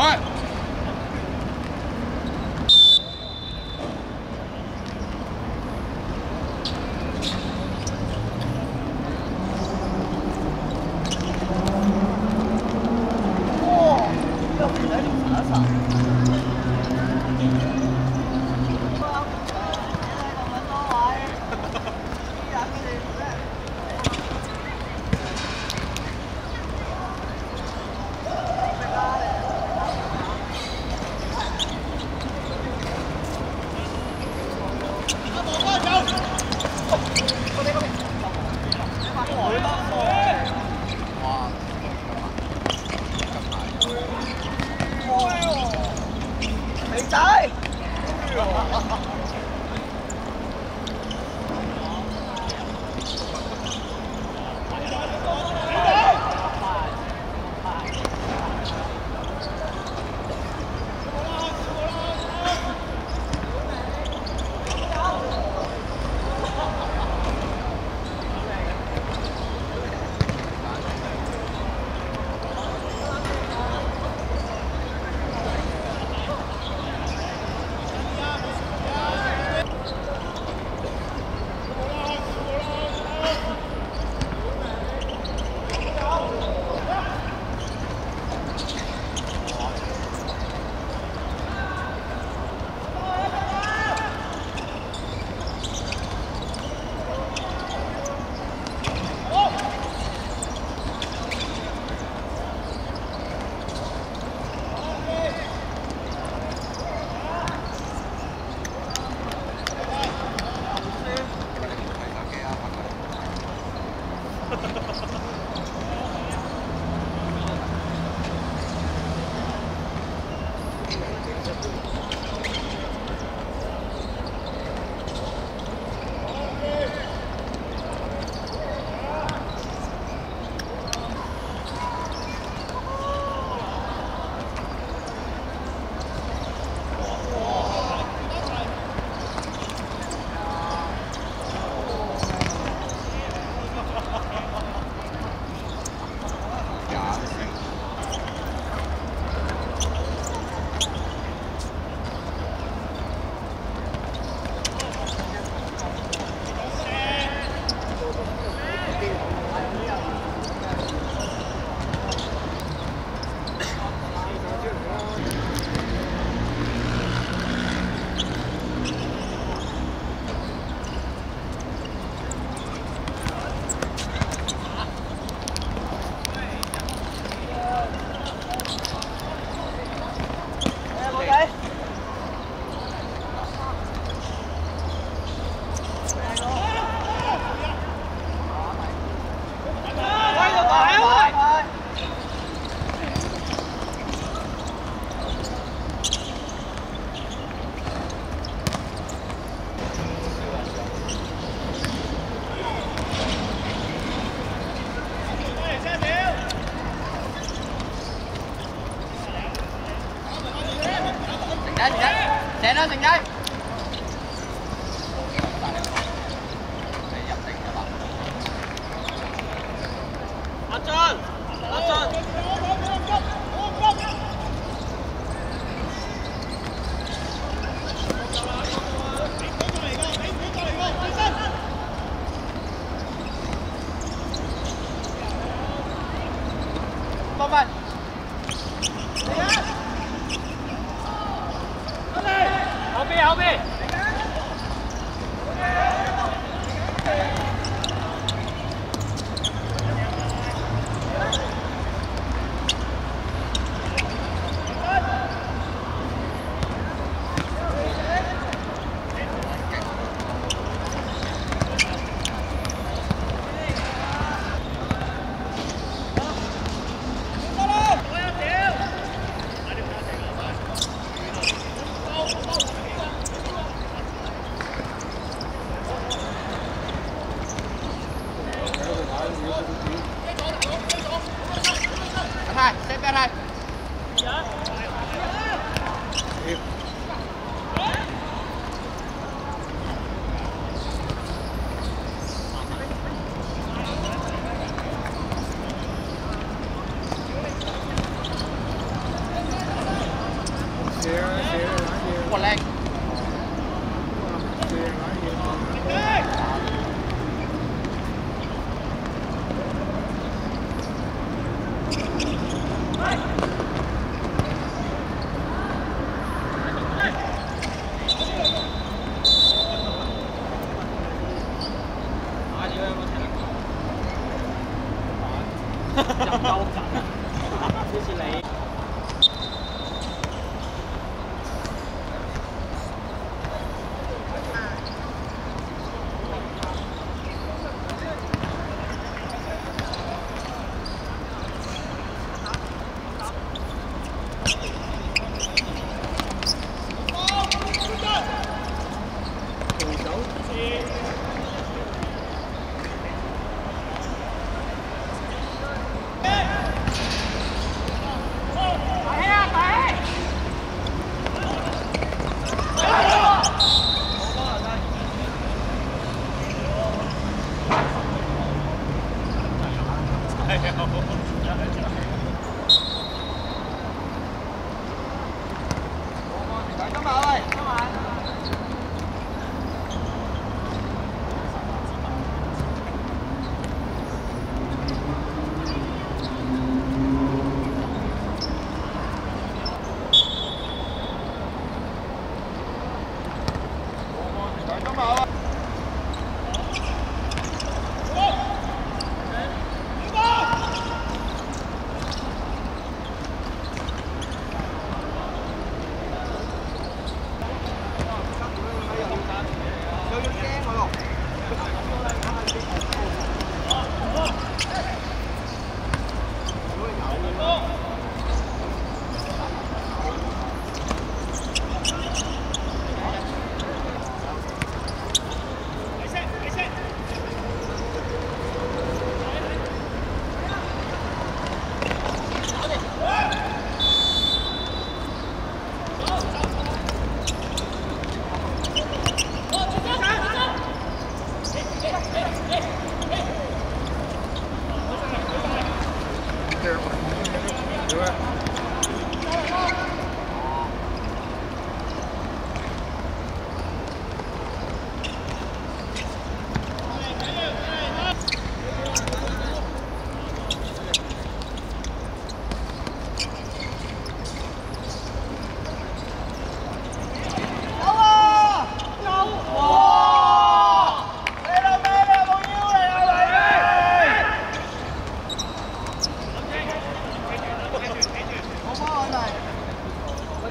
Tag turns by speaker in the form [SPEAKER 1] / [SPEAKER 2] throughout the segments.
[SPEAKER 1] 快 nó thằng trai
[SPEAKER 2] 안전!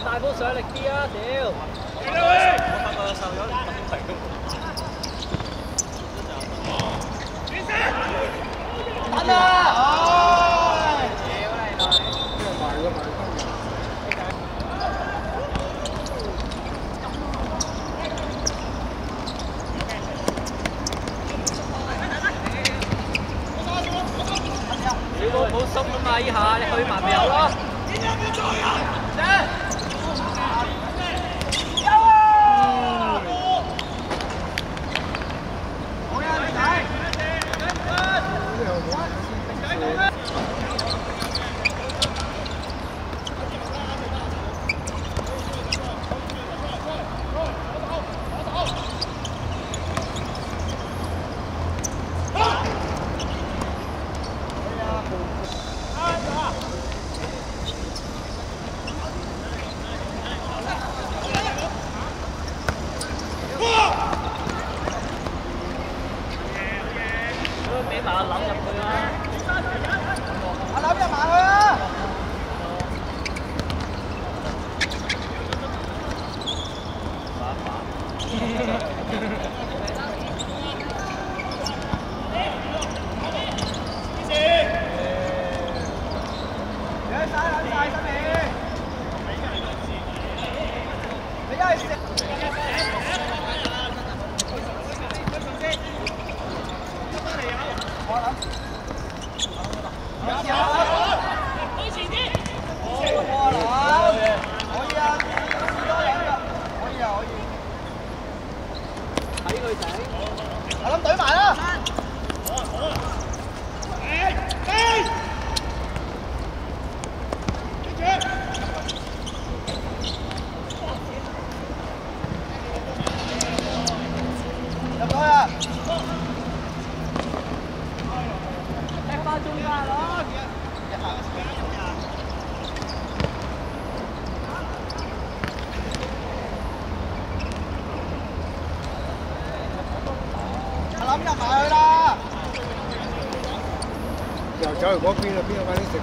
[SPEAKER 2] 大波上力啲啊！屌！我发觉有瘦咗问题㗎。
[SPEAKER 1] Anh à! Ôi!
[SPEAKER 2] Tiểu波冇松啊嘛，依下你去埋咪有
[SPEAKER 1] Để? lắm nha mày ơi đó.
[SPEAKER 3] Trời trời, có phi là phi là ba đi xịt